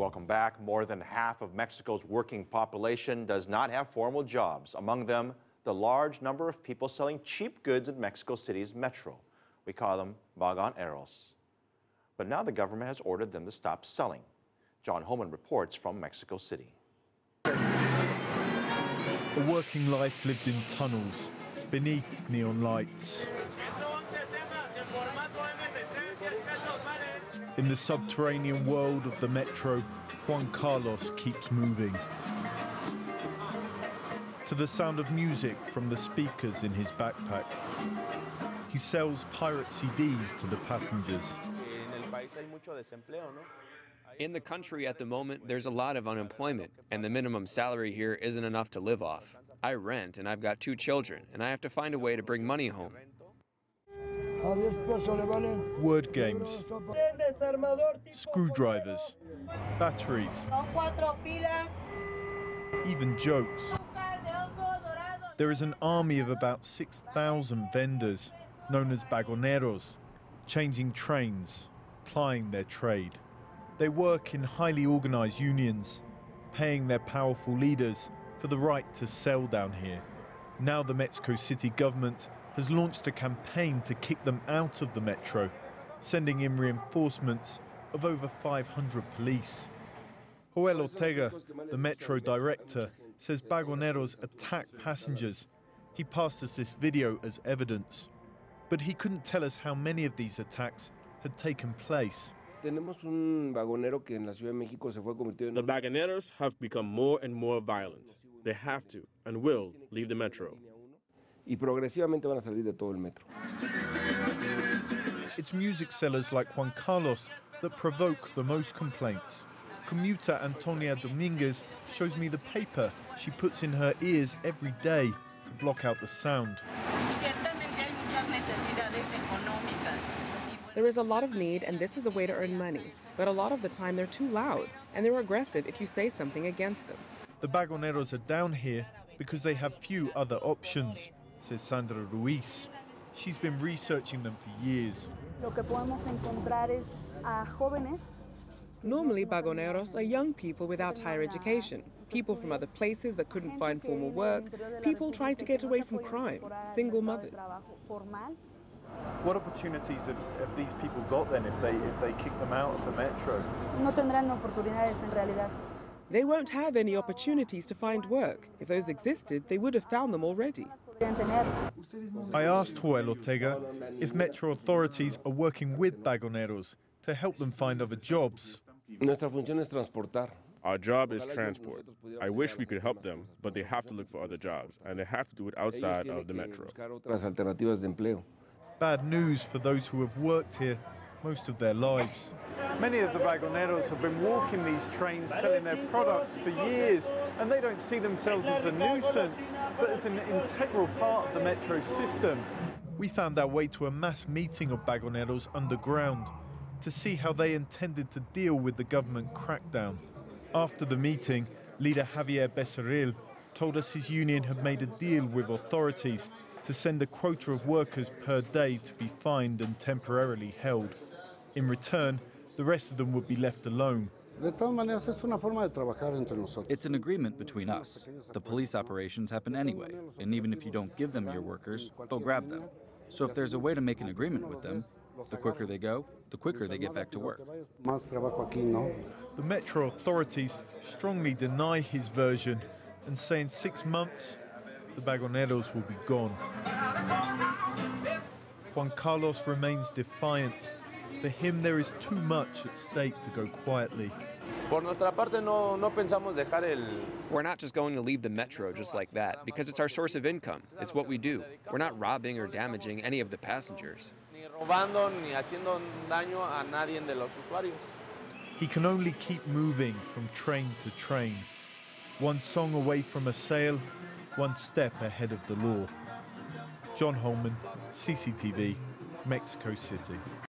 Welcome back. More than half of Mexico's working population does not have formal jobs. Among them, the large number of people selling cheap goods in Mexico City's metro. We call them vagoneros. But now the government has ordered them to stop selling. John Holman reports from Mexico City. A working life lived in tunnels, beneath neon lights. In the subterranean world of the metro, Juan Carlos keeps moving. To the sound of music from the speakers in his backpack. He sells pirate CDs to the passengers. In the country at the moment, there's a lot of unemployment, and the minimum salary here isn't enough to live off. I rent, and I've got two children, and I have to find a way to bring money home. Word games, screwdrivers, batteries, even jokes. There is an army of about 6,000 vendors, known as vagoneros, changing trains, plying their trade. They work in highly organized unions, paying their powerful leaders for the right to sell down here. Now the Mexico City government has launched a campaign to kick them out of the metro, sending in reinforcements of over 500 police. Joel Ortega, the metro director, says vagoneros attack passengers. He passed us this video as evidence. But he couldn't tell us how many of these attacks had taken place. The vagoneros have become more and more violent. They have to and will leave the metro y progresivamente van a salir de todo el metro. It's music sellers like Juan Carlos that provoke the most complaints. Commuter Antonia Dominguez shows me the paper she puts in her ears every day to block out the sound. There is a lot of need, and this is a way to earn money. But a lot of the time, they're too loud, and they're aggressive if you say something against them. The Vagoneros are down here because they have few other options says Sandra Ruiz. She's been researching them for years. Normally, vagoneros are young people without higher education, people from other places that couldn't find formal work, people trying to get away from crime, single mothers. What opportunities have, have, these people got then if they, if they kick them out of the metro? No tendrán oportunidades en realidad. They won't have any opportunities to find work. If those existed, they would have found them already. I asked Joel Ortega if metro authorities are working with vagoneros to help them find other jobs. Our job is transport. I wish we could help them, but they have to look for other jobs, and they have to do it outside of the metro. Bad news for those who have worked here most of their lives. Many of the vagoneros have been walking these trains selling their products for years and they don't see themselves as a nuisance but as an integral part of the metro system. We found our way to a mass meeting of vagoneros underground to see how they intended to deal with the government crackdown. After the meeting, leader Javier Becerril told us his union had made a deal with authorities to send a quota of workers per day to be fined and temporarily held. In return, the rest of them would be left alone. It's an agreement between us. The police operations happen anyway, and even if you don't give them your workers, they'll grab them. So if there's a way to make an agreement with them, the quicker they go, the quicker they get back to work. The metro authorities strongly deny his version and say in six months, the vagoneros will be gone. Juan Carlos remains defiant for him, there is too much at stake to go quietly. We're not just going to leave the metro just like that, because it's our source of income. It's what we do. We're not robbing or damaging any of the passengers. He can only keep moving from train to train. One song away from a sale, one step ahead of the law. John Holman, CCTV, Mexico City.